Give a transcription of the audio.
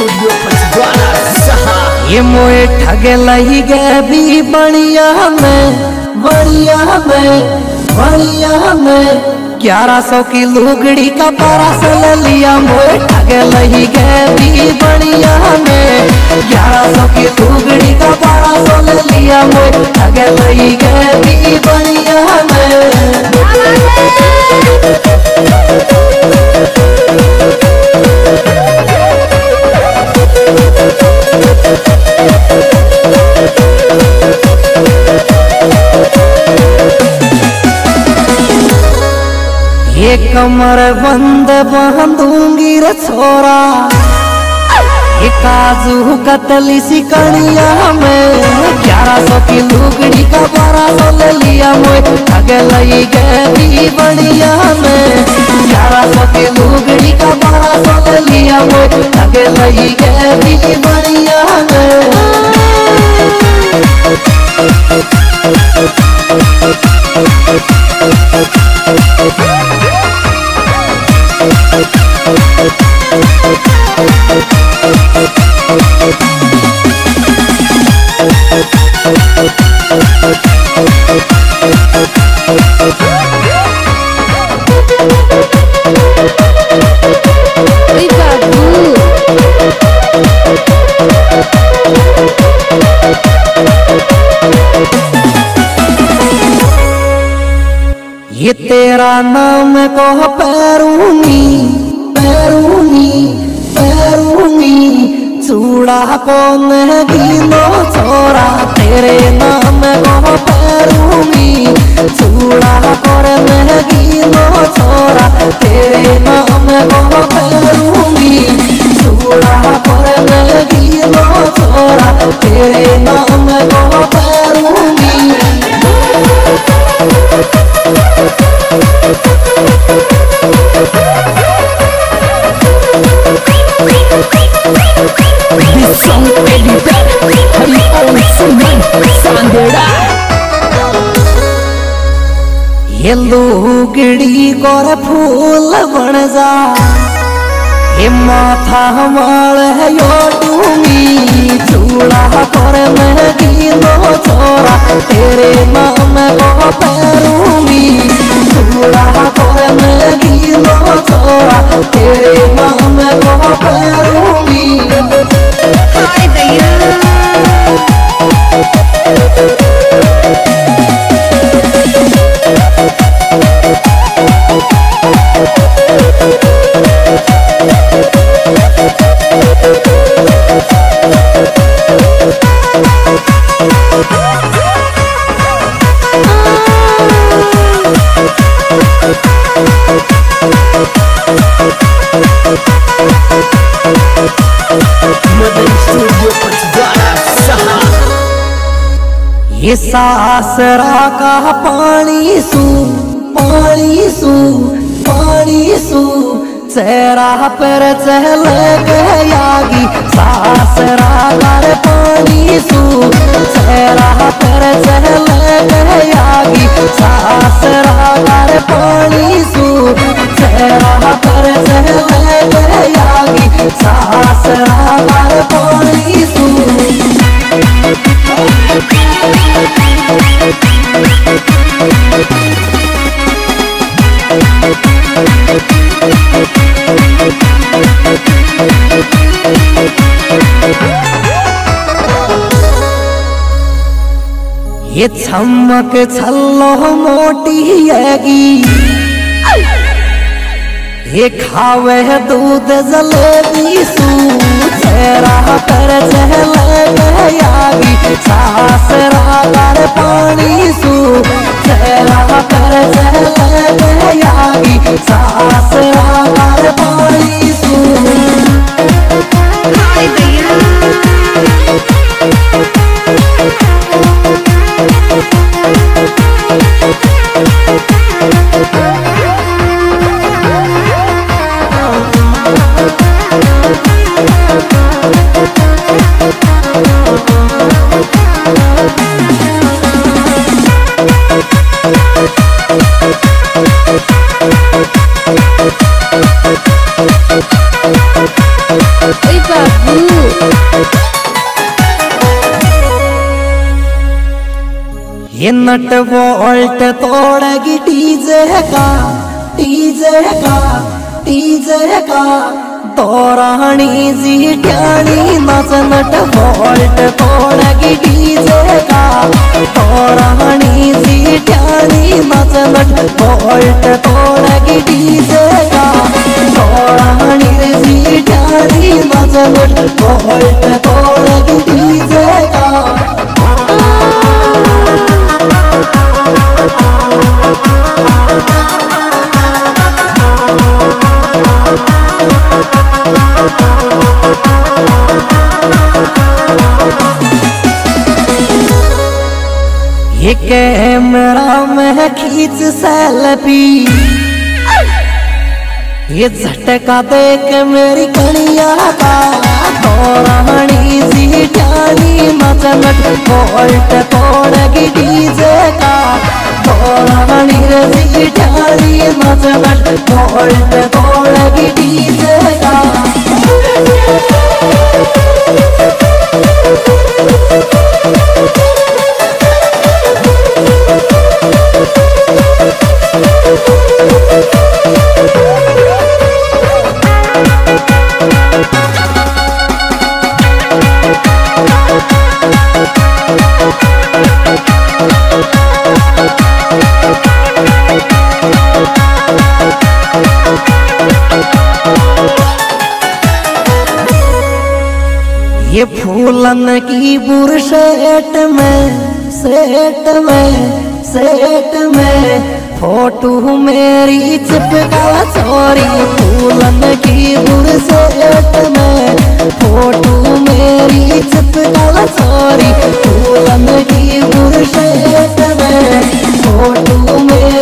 Studio ये मोए ठगे लही गे भी बढ़िया में बढ़िया में बढ़िया में। ग्यारह सौ की लुगड़ी का बारह सौ ले लिया मोए ठगे लही गे भी बढ़िया में। ग्यारह सौ की लुगड़ी का बारह सौ ले लिया मोए ठगे लही गे भी बढ़िया में। ये कमर बंद रे छोरा। ये काजू कतली सी कड़िया में ग्यारह सौ की लुगड़ी का बारह सौ ले लिया मोए ठगे लई गई बढ़िया में ग्यारह सौ की लुगड़ी का बारह सौ ले लिया मोए ठगे लई गई बढ़िया में ये तेरा नाम को पैरूनी पैरूनी। चूड़ा कौन गिनो छोरा तेरे नाम को पैरूँगी चूड़ा कर गिनो छोरा तेरे नाम को पैरूनी ये गिड़ी गोर फूल बन जा माथा हमार है यो तुमी चूड़ा कर मैं गिनो छोरा तेरे नाम को सासरा का पानी सू पानी सू पानी सू। चेहरा पर चल गयागी। सासरा का पानी सू, चेहरा ये चमक छल्लो मोटी हैगी। ये खावे दूध जलेबी सू എന്നിട്ട് വോൾട്ട് തോടകി ടീജർ കാ ടീജർ കാ ടീജർ കാ തോറാണി ജീട്ടാണി നസനട്ട് വോൾട്ട് തോടകി ടീജർ കാ തോറാണി ജീട്ടാണി നസനട്ട് വോൾട്ട് ये कैमरा में खींच सेल्फी ये झटका देख मेरी कणिया का। सी टानी मचनट बोल्ट तोड़गी डीजे का। तोरानी रे सी टानी मचनट बोल्ट तोड़गी डीजे ये फूलन की बुरशेट में, सेट में सेट में। फ़ोटो मेरी चिपका छोरी फूलन की बुरशेट में। फ़ोटो मेरी चिपका छोरी फूलन की बुरशेट में। फ़ोटो